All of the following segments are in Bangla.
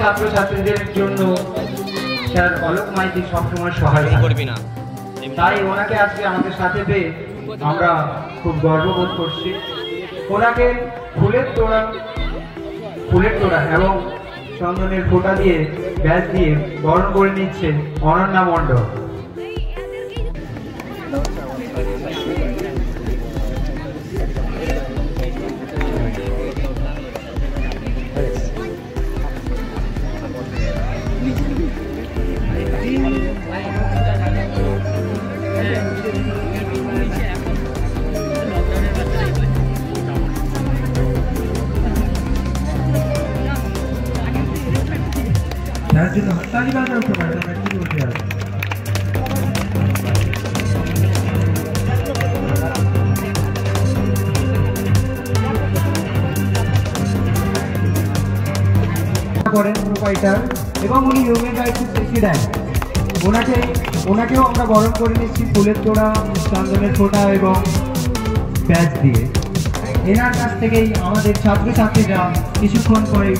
ছাত্রছাত্রীদের জন্য স্যার অলোক মাইতি সবসময় সহায়। করবি না। তাই ওনাকে আজকে আমাদের সাথে পেয়ে আমরা খুব গর্ববোধ করছি। ওনাকে ফুলের তোড়া ফুলের তোড়া এবং চন্দনের ফোঁটা দিয়ে ব্যাস দিয়ে বরণ করে নিচ্ছেন অনন্যা মণ্ডল। করেন প্রোপাইটার এবং উনি ইউমেগা একটু প্রেসিডেন্ট। ওনাকে ওনাকেও আমরা বরণ করে নিচ্ছি ফুলের তোড়া চন্দনের ফোঁটা এবং ব্যাচ দিয়ে এনার কাছ থেকেই আমাদের ছাত্রছাত্রীরা কিছুক্ষণ পরে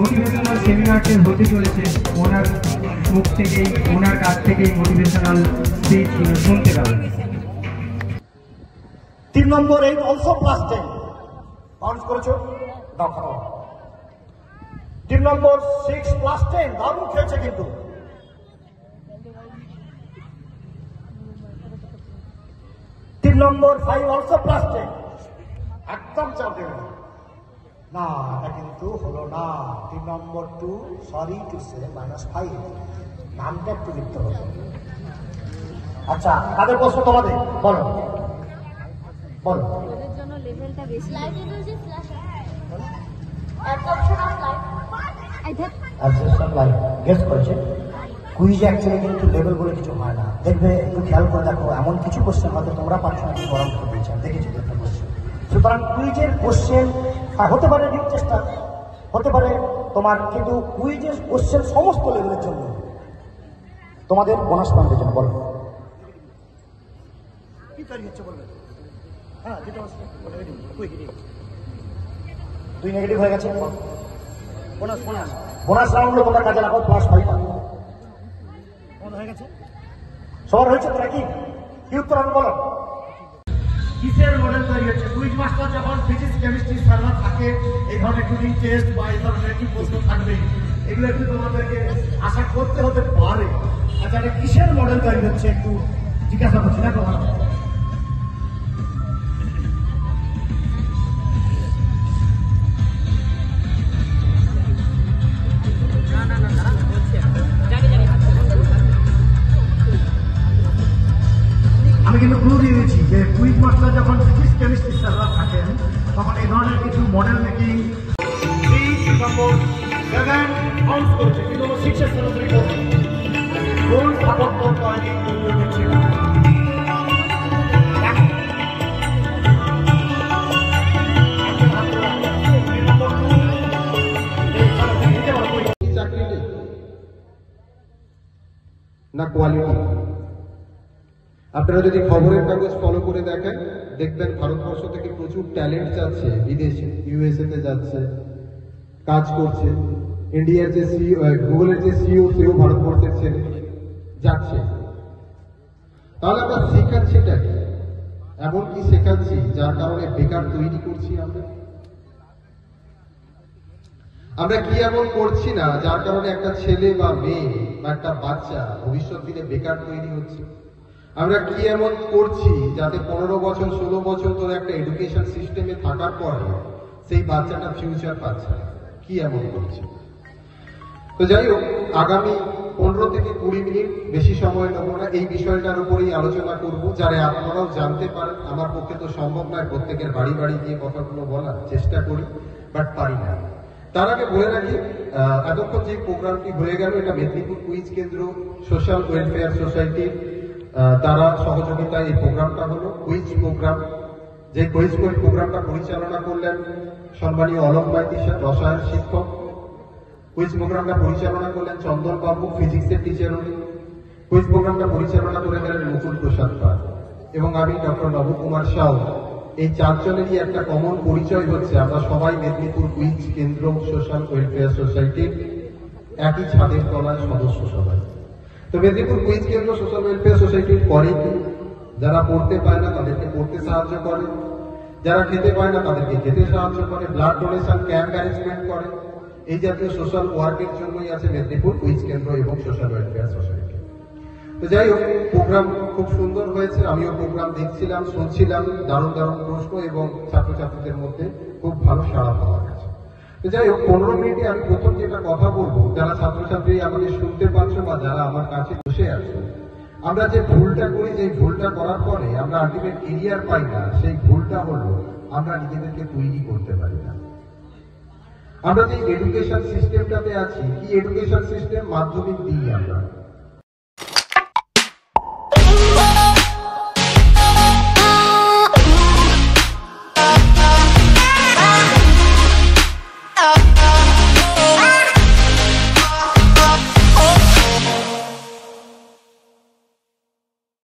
মোটিভেশনাল সেমিনারটি হতে চলেছে, ওনার মুখ থেকেই, ওনার কাছ থেকেই মোটিভেশনাল স্পিচ শুনতে পাবেন। তিন নম্বর eight also plus ten bounce করেছ? দাও তিন নম্বর সিক্স প্লাস টেন দারুণ খেলছে কিন্তু। তিন নম্বর ফাইভ অলসো প্লাস টেন একদম চাপ দেবে না। এটা কিন্তু হলো না। তিন নম্বর two sorry two say minus five নামটা একটু লিখতে হবে। আচ্ছা কাদের প্রশ্ন তোমাদের? বলো। বলো। গেস করেছে। কুইজে অ্যাকচুয়ালি কিন্তু লেভেল বলে কিছু হয় না। দেখবে একটু খেয়াল করে দেখো এমন কিছু কোশ্চেন হয়তো তোমরা পারছ না গরম করে দিয়েছে দেখেছি কোশ্চেন সুতরাং কুইজের কোশ্চেন হতে পারে নিউ চেষ্টা হতে পারে তোমার কিন্তু কুইজের কোশ্চেন সমস্ত লেভেলের জন্য। তোমাদের বোনাস পয়েন্টের জন্য বলো। কি তৈরি হ্যাঁ যেটা দুই নেগেটিভ হয়ে গেছে। বোনাস বোনাস বোনাস রাউন্ডে তোমরা কাজে লাগাও প্লাস ফাইভ হয়ে গেছে? সবার হয়েছে তো নাকি? কি উত্তর আমি বলো? কিসের মডেল তৈরি হচ্ছে? কুইজ মাস্টার যখন ফিজিক্স, কেমিস্ট্রি, সার্ভার থাকে, এই ধরনের কুইজিং টেস্ট বা এই ধরনের কি প্রশ্ন থাকবে। এগুলো একটু তোমাদেরকে আশা করতে হতে পারে। আচ্ছা কিসের মডেল তৈরি হচ্ছে একটু জিজ্ঞাসা করছি না তোমার আমি কিন্তু ক্লু দিয়ে দিচ্ছি যে কুইজ মাস্টার যখন ফিজিক্স কেমিস্ট্রি সার্ভার থাকেন, তখন এই ধরনের কিছু মডেল মেকিং না কোয়ালিটি আপনারা যদি খবরের কাগজ ফলো করে দেখেন, দেখবেন ভারতবর্ষ থেকে প্রচুর ট্যালেন্ট যাচ্ছে, বিদেশে ইউএসএ তে যাচ্ছে, কাজ করছে ইন্ডিয়ার যে সিও গুগলের যে সিও সেও ভারতবর্ষের ছেলে, যাচ্ছে। তাহলে আমরা শেখাচ্ছিটা কি? এমন কি শেখাচ্ছি, যার কারণে বেকার তৈরি করছি আমরা। আমরা কি এমন করছি না, যার কারণে একটা ছেলে বা মেয়ে বা একটা বাচ্চা ভবিষ্যৎ দিনে বেকার তৈরি হচ্ছে? আমরা কি এমন করছি যাতে পনেরো বছর, ষোলো বছর ধরে একটা এডুকেশন সিস্টেমে থাকার পরে সেই বাচ্চাটা ফিউচার পাচ্ছে কি এমন করছে? তো যাই হোক, আগামী পনেরো থেকে কুড়ি মিনিট বেশি সময় নেব না। এই বিষয়টার উপরেই আলোচনা করব, যারা আপনারাও জানতে পারেন, আমার পক্ষে তো সম্ভব নয় প্রত্যেকের বাড়ি বাড়ি গিয়ে কথাগুলো বলার, চেষ্টা করি বাট পারি না। তার আগে বলে রাখি এতক্ষণ যে প্রোগ্রামটি হয়ে গেল, এটা মেদিনীপুর কুইজ কেন্দ্র সোশ্যাল ওয়েলফেয়ার সোসাইটির দ্বারা সহযোগিতায় এই প্রোগ্রামটা হলো। কুইজ প্রোগ্রাম যে কুইজ প্রোগ্রামটা পরিচালনা করলেন সম্মানীয় অলক স্যার, রসায়ন শিক্ষক। কুইজ প্রোগ্রামটা পরিচালনা করলেন চন্দন বাবু ফিজিক্সের টিচার উনি। কুইজ প্রোগ্রামটা পরিচালনা করে গেলেন মুকুল প্রসাদ পাল এবং আমি ডক্টর নবকুমার সাউ। এই চারজনেরই একটা কমন পরিচয় হচ্ছে। আমরা সবাই মেদিনীপুর কুইজ কেন্দ্র সোশ্যাল ওয়েলফেয়ার সোসাইটির একই ছাদের তলায় সদস্য সবাই। তো মেদিনীপুর কুইজ কেন্দ্র সোশ্যাল ওয়েলফেয়ার সোসাইটির করে কি? যারা পড়তে পায় না, তাদেরকে পড়তে সাহায্য করে। যারা খেতে পায় না, তাদেরকে খেতে সাহায্য করে। ব্লাড ডোনেশন ক্যাম্প ম্যানেজমেন্ট করে। এই জাতীয় সোশ্যাল ওয়ার্কের জন্যই আছে মেদিনীপুর কুইজ কেন্দ্র এবং সোশ্যাল ওয়েলফেয়ার সোসাইটি তো যাই হোক প্রোগ্রাম খুব সুন্দর হয়েছে। আমিও প্রোগ্রাম দেখছিলাম, শুনছিলাম, দারুণ দারুণ প্রশ্ন এবং ছাত্রছাত্রীদের মধ্যে খুব ভালো সাড়া পাওয়া গেছে। তো যাই হোক, পনেরো মিনিটে আমি প্রথম যেটা কথা বলব, যারা ছাত্রছাত্রী আমাদের বা যারা আমার কাছে বসে আছে, আমরা যে ভুলটা করি যে ভুলটা করার পরে আমরা আলটিমেট কেরিয়ার পাই না, সেই ভুলটা হলো আমরা নিজেদেরকে তৈরি করতে পারি না। আমরা যে এডুকেশন সিস্টেমটাতে আছি কি এডুকেশন সিস্টেম মাধ্যমিক দিই আমরা।